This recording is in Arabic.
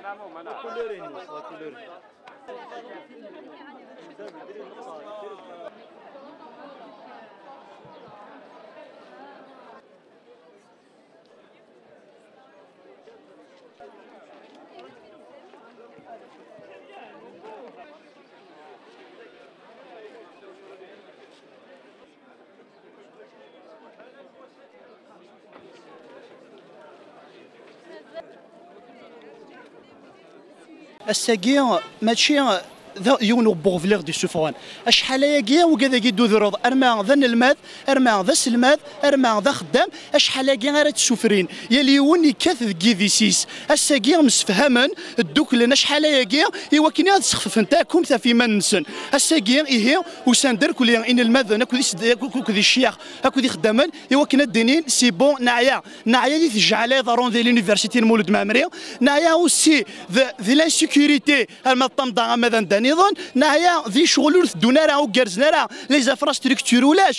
العموم أنا كل رينيوس كل رينيوس Ass-agi mačči ذا يونو بوغفليغ دي سوفوان. أشحال ياكي وكذا كي دو ذروض ارما ذا الماذ ارما ذا سلماذ ارما ذا خدام. أشحال ياكي غير تسوفرين؟ يا ليون يكاث كيفيسيس الساقي مسفهما الدوك لنا شحال ياكي إيوا كني هاد السخف نتاعكم تا في منسن. الساقي إيه وساندر كل ان الماذ أنا كذي الشيخ أكو ذي خداما إيوا كنا الدنين سي بون نعيا. نعيا دي تجعل ضرون ذي لونيفرسيتي المولد معمري نعيا اوسي ذي لانسيكوريتي المطم دا ماذا نظن نهايا ذي شغل ور تدونا راه وكرزنا راه لي زانفراستركتور ولاش.